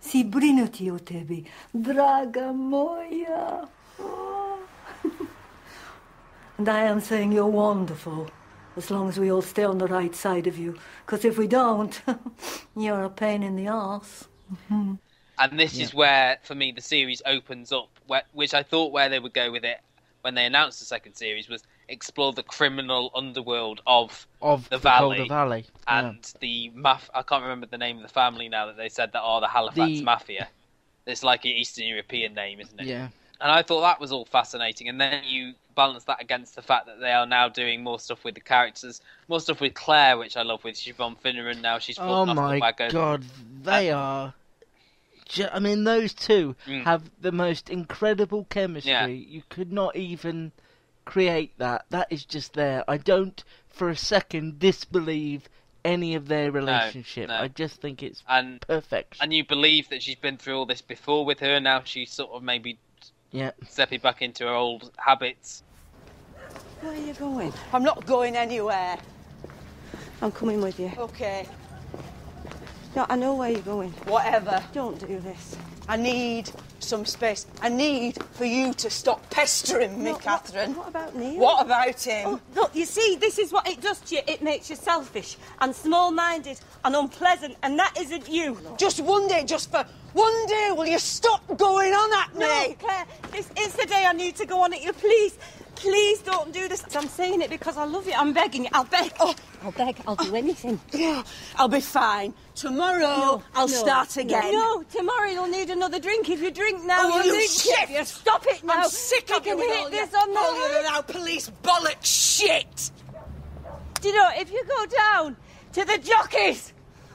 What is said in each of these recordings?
si brinutí o tebi, draga moja. Oh. and I am saying you're wonderful, as long as we all stay on the right side of you. Because if we don't, you're a pain in the arse. Mm-hmm. And this is where, for me, the series opens up, where, which I thought where they would go with it when they announced the second series was explore the criminal underworld of Of the Calder Valley Valley. yeah. and the maf. I can't remember the name of the family now that they said that are the Halifax The- Mafia. It's like an Eastern European name, isn't it? yeah. And I thought that was all fascinating. And then you balance that against the fact that they are now doing more stuff with the characters, more stuff with Claire, which I love with Siobhan Finneran now. She's Oh the my god, they are. I mean, those two Mm. have the most incredible chemistry. Yeah. You could not even create that. That is just there. I don't, for a second, disbelieve any of their relationship. no. I just think it's And perfect. and you believe that she's been through all this before with her. Now she's sort of maybe Yeah. stepping back into her old habits. Where are you going? I'm not going anywhere. I'm coming with you. Okay, No, I know where you're going. whatever. Don't do this. I need some space. I need for you to stop pestering me, what- Catherine. What, about Neil? What about him? Oh, look, you see, this is what it does to you. It makes you selfish and small-minded and unpleasant, and that isn't you. Just one day, just for one day, will you stop going on at me? No, Claire, this is the day I need to go on at you. Please, please don't do this. I'm saying it because I love you. I'm begging you. I'll beg. Oh, I'll beg. I'll do anything. Yeah, I'll be fine. Tomorrow, No, I'll no, start again. No, tomorrow you'll need another drink. If you drink now, Oh, you'll you need shit! You stop it now. I'm sick of you with hit all this your, on the oh, all your now police bollock shit. Do you know, if you go down to the jockeys,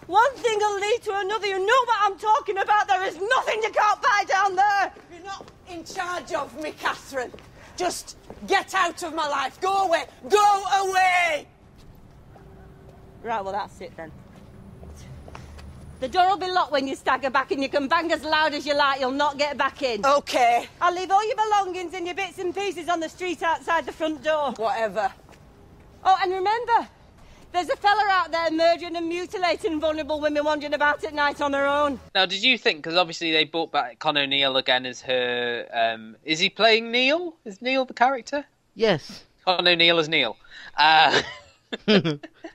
one thing will lead to another. You know what I'm talking about. There is nothing you can't buy down there. You're not in charge of me, Catherine. Just get out of my life. Go away. Go away. Right, well, that's it then. The door will be locked when you stagger back, and you can bang as loud as you like. You'll not get back in. Okay, I'll leave all your belongings and your bits and pieces on the street outside the front door. whatever. Oh, and remember, there's a fella out there murdering and mutilating vulnerable women wandering about at night on their own. Now, did you think? Because obviously they brought back Con O'Neill again as her. Um, is he playing Neil? Is Neil the character? Yes. Con O'Neill as Neil. Uh,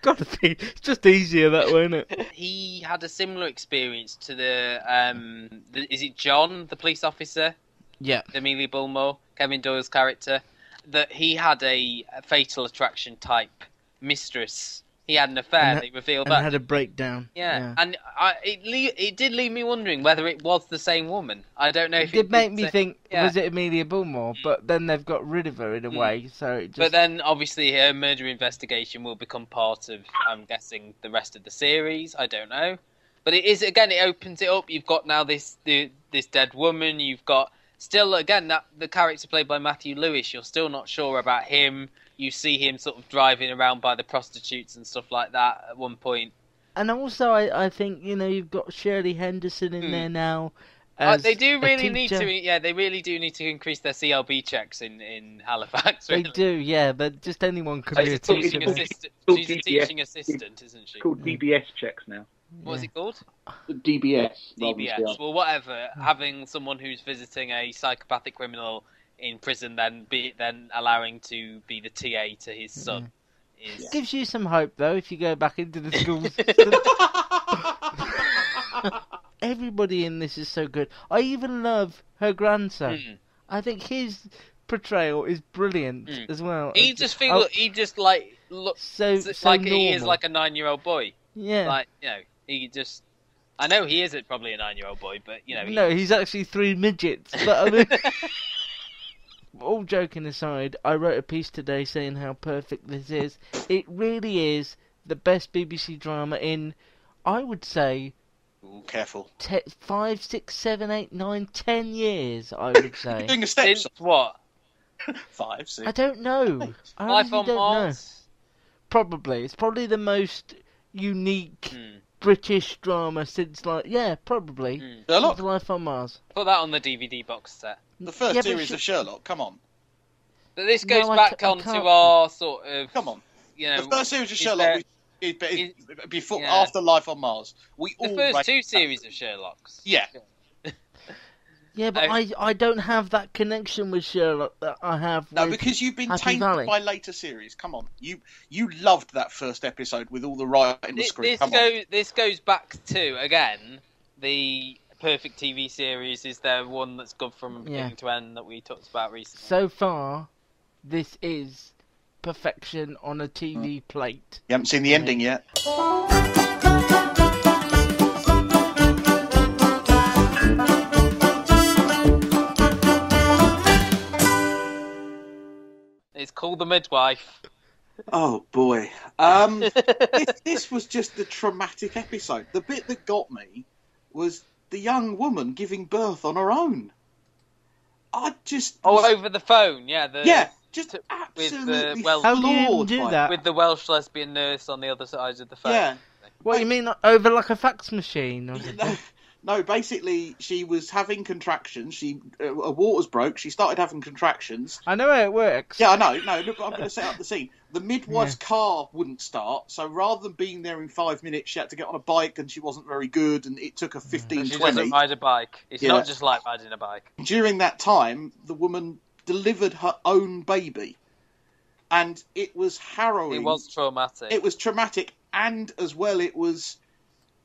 Gotta be. It's just easier that way, isn't it? he had a similar experience to the. Um, the is it John, the police officer? Yeah. Amelia Bullmore, Kevin Doyle's character, that he had a, a fatal attraction type mistress. He had an affair. And they ha- revealed and that. had a breakdown. yeah. and I, it le- it did leave me wondering whether it was the same woman. I don't know It if did make me say- think, Yeah. Mm. was it Amelia Bullmore? But then they've got rid of her in a way, so it just. But then, obviously, her murder investigation will become part of, I'm guessing, the rest of the series. I don't know, but it is again. It opens it up. You've got now this the, this dead woman. You've got still again that the character played by Matthew Lewis. You're still not sure about him. You see him sort of driving around by the prostitutes and stuff like that at one point. And also, I, I think you know you've got Shirley Henderson in Hmm. there now. Uh, they do a really need to, yeah, they really do need to increase their CRB checks in in Halifax. They do, yeah, but just anyone could She's be a a teaching assistant. She's a teaching assistant, isn't she? It's called DBS checks now. What's it called? DBS. DBS. Well, whatever. Having someone who's visiting a psychopathic criminal in prison, than be then allowing to be the TA to his son, is Gives you some hope though if you go back into the schools. Everybody in this is so good. I even love her grandson. Mm. I think his portrayal is brilliant Mm. as well. he It's just oh, feel he just like looks so, so like he is like a nine-year-old boy. yeah. Like you know, he just. I know he isn't probably a nine-year-old boy, but you know, he- No, he's actually three midgets. But I mean, all joking aside, I wrote a piece today saying how perfect this is. It really is the best BBC drama in, I would say, Ooh, careful. te- five, six, seven, eight, nine, ten years. I would You're say. doing a step since what? five, six. I don't know. I Life on don't know. Mars. Probably, it's probably the most unique Hmm. British drama since like yeah, probably. Hmm. Sherlock, Since Life on Mars. Put that on the DVD box set. the first Yeah, series Sh- of Sherlock. Come on, But this goes I back ca- I onto our sort of, come on. you know, the first series of Sherlock. there- We, It, but before, Yeah. after Life on Mars, we The all first rate two that. series of Sherlock's. Yeah, Yeah, but No. I, I don't have that connection with Sherlock that I have no, with because you've been Happy tainted Valley. by later series. Come on, you you loved that first episode with all the riot in the This, screen. this, Come on. go, this goes back to again the perfect TV series. Is there one that's good from Yeah. beginning to end that we talked about recently? So far, this is perfection on a TV mm. plate. You haven't seen the ending yet. It's called The Midwife. Oh boy. Um, this, this was just the traumatic episode. The bit that got me was the young woman giving birth on her own. I just all was- over the phone, yeah. The, yeah, just with absolutely the Welsh- How do you do that? With the Welsh lesbian nurse on the other side of the phone. Yeah. What you mean over like a fax machine? Or something? No, no. Basically, she was having contractions. She uh, her waters broke. She started having contractions. I know how it works. Yeah, I know. No, look, I'm going to set up the scene. The midwife's car wouldn't start, so rather than being there in five minutes, she had to get on a bike, and she wasn't very good, and it took her 15, She 20. doesn't ride a bike. It's Yeah. not just like riding a bike. During that time, the woman delivered her own baby, and it was harrowing. It was traumatic. It was traumatic, and as well, it was.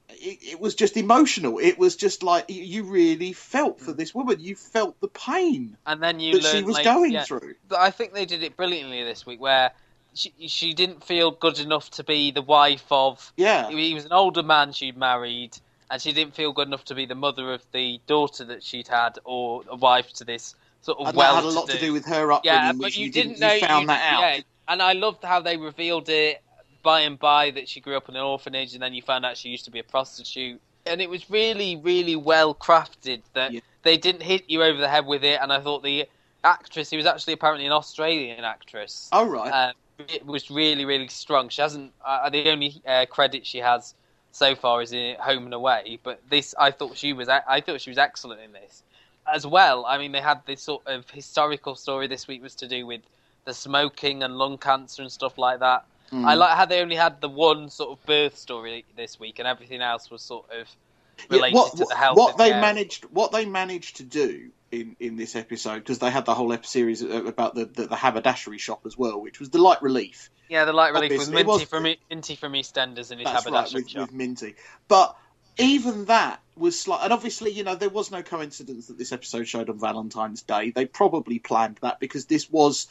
It, it was just emotional. It was just like you- really felt for mm. this woman. You felt the pain and then you that she was later- going yeah. through. But I think they did it brilliantly this week, where she she didn't feel good enough to be the wife of. Yeah. He was an older man she'd married, and she didn't feel good enough to be the mother of the daughter that she'd had, or a wife to this sort of And well. that had a lot to do with her upbringing, Yeah, but you, you didn't didn't- know. you found you- that out. Yeah, and I loved how they revealed it by and by that she grew up in an orphanage, and then you found out she used to be a prostitute. And it was really, really well crafted that Yeah. they didn't hit you over the head with it. And I thought the actress, who was actually apparently an Australian actress, Oh right. uh, it was really, really strong. She hasn't. Uh, the only uh, credit she has so far is in Home and Away, but this I thought she was. I thought she was excellent in this as well. I mean, they had this sort of historical story this week was to do with the smoking and lung cancer and stuff like that. Mm. I like how they only had the one sort of birth story this week, and everything else was sort of Yeah, related what, to the health. what they the area. managed what they managed to do in, in this episode because they had the whole episode series about the, the, the haberdashery shop as well which was the light relief Yeah, the light relief was Obviously, it Minty was- from Minty from EastEnders and his that's right haberdashery with, shop. with minty but even that was slight and obviously you know there was no coincidence that this episode showed on valentine's day they probably planned that because this was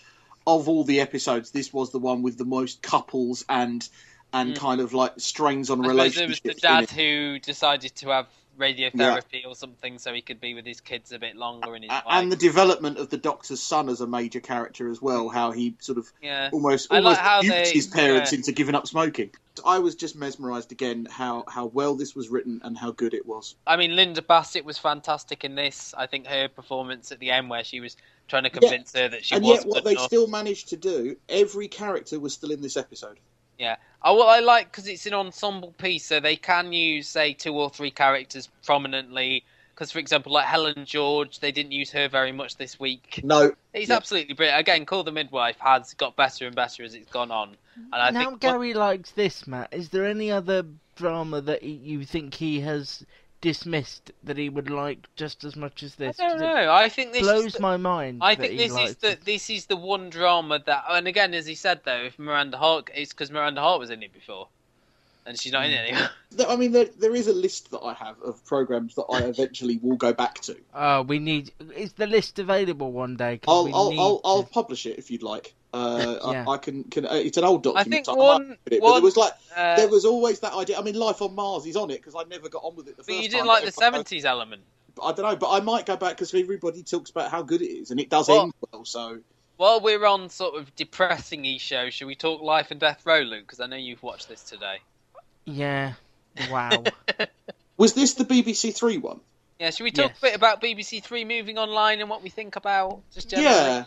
of all the episodes this was the one with the most couples and and Mm. kind of like strains on I suppose it was the dad who decided to have radiotherapy or something so he could be with his kids a bit longer in his life. and the development of the Doctor's son as a major character as well, how he sort of yeah. almost I like almost how duped they- his parents yeah. into giving up smoking. I was just mesmerised again how how well this was written and how good it was. I mean, Linda Bassett was fantastic in this. I think her performance at the end, where she was trying to convince her that she and was yet, what they enough. still managed to do, every character was still in this episode. Yeah. Oh, well, I like because it's an ensemble piece, so they can use, say, two or three characters prominently. Because, for example, like Helen George, they didn't use her very much this week. No, He's Yeah. absolutely brilliant. Again, Call the Midwife has got better and better as it's gone on. And I now think Gary likes this, Matt. Is there any other drama that you think he has dismissed that he would like just as much as this. I this? don't 'Cause it know. I think this blows is the, my mind. I think this is the it. this is the one drama that, and again, as he said though, if Miranda Hart, it's because Miranda Hart was in it before, and she's not in it Mm. anymore. I mean there, there is a list that I have of programs that I eventually will go back to. Oh, we need. Is the list available one day? I'll we I'll, need I'll, I'll publish it if you'd like. Uh, Yeah. I, I can can. Uh, it's an old I document. think so I might one, it, but one there was like uh, there was always that idea. I mean, Life on Mars is on it because I never got on with it the first but you time. didn't like the seventies element. I don't know, but I might go back because everybody talks about how good it is, and it does Well- end well. So While we're on sort of depressing e show, should we talk Life and Death Row, Luke? Because I know you've watched this today. Yeah. Wow. was this the BBC Three one? Yeah, should we talk Yes. a bit about BBC Three moving online and what we think about just generally? Yeah,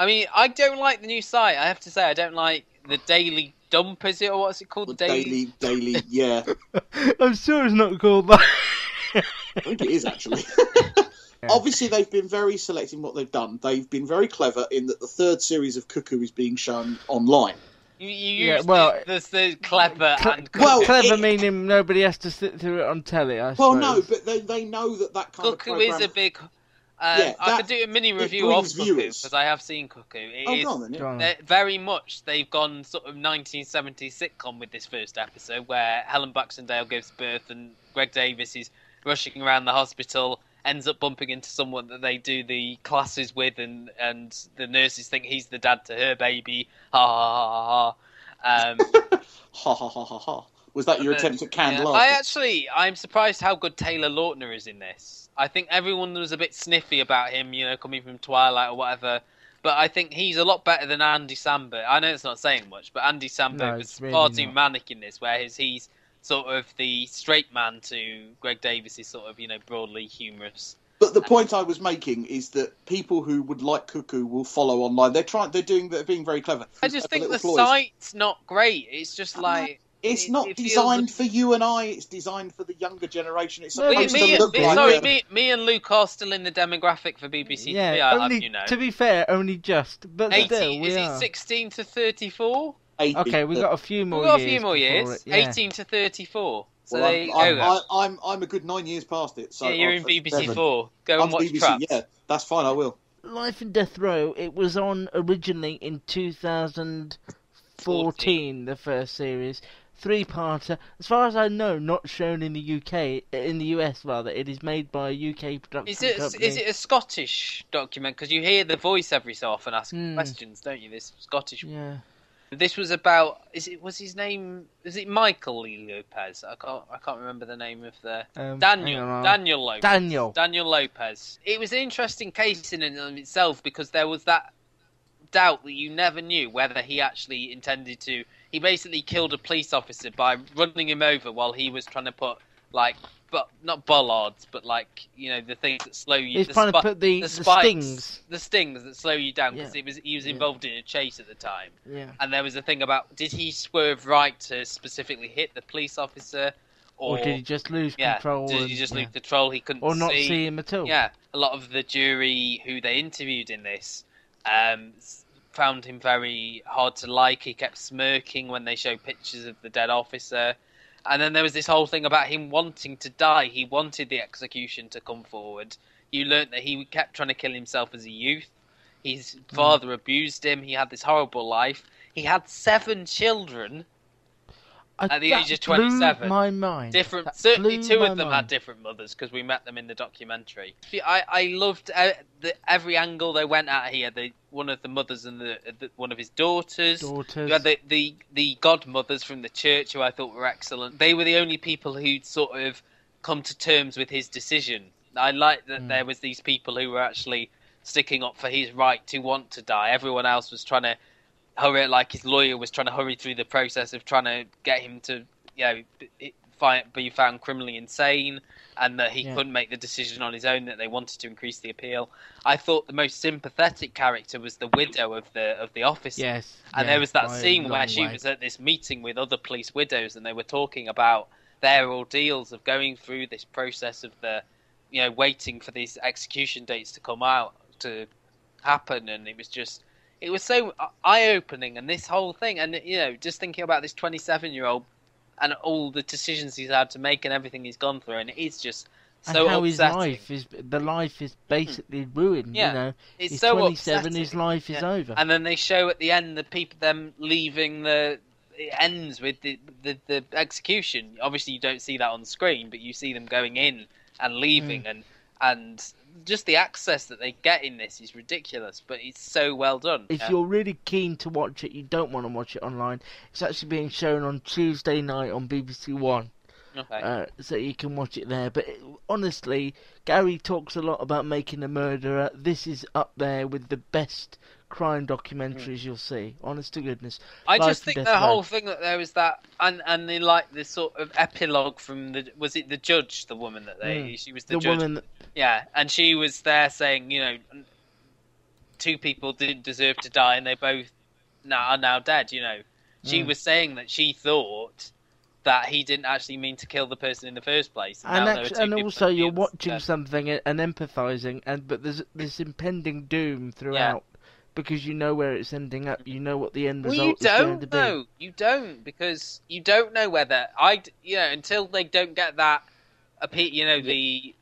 I mean, I don't like the new site. I have to say, I don't like the Daily Dump. Is it or what's it called? the The Daily. daily, daily. Yeah, I'm sure it's not called that. I think it is actually. Obviously, they've been very selective in what they've done. They've been very clever in that the third series of Cuckoo is being shown online. You, you Yeah, well, the, the, the clever Cle- and Well, clever it- meaning nobody has to sit through it on telly. I Well, suppose. no, but they, they know that that kind Cuckoo of program... is a big. Um, Yeah, I could do a mini review of brings Cuckoo because I have seen Cuckoo. It Oh, is- on then, yeah. Go on. they're very much they've gone sort of 1970s sitcom with this first episode where Helen Baxendale gives birth and Greg Davies is rushing around the hospital, ends up bumping into someone that they do the classes with, and and the nurses think he's the dad to her baby. Ha ha ha ha. ha. Um, Ha ha ha ha ha. Was that your Uh, attempt at canned yeah. I actually, I'm surprised how good Taylor Lautner is in this. I think everyone was a bit sniffy about him, you know, coming from Twilight or whatever. But I think he's a lot better than Andy Samberg. I know it's not saying much, but Andy Samberg No, was really far too not. manic in this, whereas he's sort of the straight man to Greg Davies is sort of, you know, broadly humorous. But the point I was making is that people who would like Cuckoo will follow online. They're trying. They're doing. They're being very clever. I just think the ploys. site's not great. It's just like It's it- not it feels- designed for you and I. It's designed for the younger generation. It's Me- Me, supposed me, to look me- like sorry, a- me, me and Luke are still in the demographic for BBC Yeah, Three, I have, only you know. to be fair, only just, but still, 18, we is are. it 16 to 34? 80. Okay, we got a few more. We've got a few more before years. it, yeah. 18 to 34. So Well, there I'm, go. I'm, I, I'm I'm a good nine years past it. So yeah, you're I'm in BBC seven. Four. Go I'm and watch BBC. Trapped. Yeah, that's fine. I will. Life and Death Row. It was on originally in 2014, the first series, three-parter. As far as I know, not shown in the UK, in the US rather. It is made by a UK production Is it company. is it a Scottish document? Because you hear the voice every so often asking Hmm. questions, don't you? This Scottish. Yeah. This was about. Is it was his name? Is it Michael Lee Lopez? I can't. I can't remember the name of the Um, Daniel. Daniel Lopez. Daniel. Daniel Lopez. It was an interesting case in and of itself because there was that doubt that you never knew whether he actually intended to. He basically killed a police officer by running him over while he was trying to put like, but not bollards, but like you know the things that slow you. He's the trying to put the- the spikes, stings. the stings that slow you down because Yeah. was he was Yeah. involved in a chase at the time. Yeah. And there was a thing about did he swerve right to specifically hit the police officer, Or, or, did he just lose yeah, control? did and- he just yeah. lose control? He couldn't Or not see. see him at all? Yeah, a lot of the jury who they interviewed in this um, found him very hard to like. He kept smirking when they showed pictures of the dead officer. And then there was this whole thing about him wanting to die. He wanted the execution to come forward. You learnt that he kept trying to kill himself as a youth. His Hmm. father abused him. He had this horrible life. He had seven children. At the age of blew 27. my mind. Different. That certainly, two of them had different mothers because we met them in the documentary. I I loved uh, the, every angle they went at here. The one of the mothers and the, the one of his daughters. Daughters. You had the, the the godmothers from the church who I thought were excellent. They were the only people who'd sort of come to terms with his decision. I liked that Mm. there was these people who were actually sticking up for his right to want to die. Everyone else was trying to hurry, like his lawyer was trying to hurry through the process of trying to get him to, you know, find, be found criminally insane, and that he Yeah. couldn't make the decision on his own. That they wanted to increase the appeal. I thought the most sympathetic character was the widow of the of the officer. Yes. And yeah, there was that scene where she way. was at this meeting with other police widows, and they were talking about their ordeals of going through this process of the, you know, waiting for these execution dates to come out to happen, and it was just, it was so eye opening, and this whole thing, and you know, just thinking about this twenty-seven year old and all the decisions he's had to make and everything he's gone through, and it is just and so how his life is the life is basically ruined. Yeah, you know, it's he's so 27, his upsetting. life is over. And then they show at the end the people them leaving the. It ends with the, the the execution. Obviously, you don't see that on screen, but you see them going in and leaving, Mm. and and just the access that they get in this is ridiculous. But it's so well done. if Yeah. you're really keen to watch it, you don't want to watch it online. It's actually being shown on Tuesday night on BBC One. okay. uh, so you can watch it there. But it, honestly, Gary talks a lot about making a murderer. This is up there with the best crime documentaries you'll see. Honest to goodness. I Life just think the whole thing that there was that, and and the like the sort of epilogue from the was it the judge, the woman that they Mm. she was the, the judge. woman. That, Yeah, and she was there saying, you know, two people didn't deserve to die, and they both now are now dead. You know, she Mm. was saying that she thought that he didn't actually mean to kill the person in the first place, and, now there are actu- two and also you're watching dead. something and, and empathizing, and but there's this impending doom throughout because you know where it's ending up. You know what the end Well, result you is going to don't be. know. You don't because you don't know whether I, you know, until they don't get that, you know, the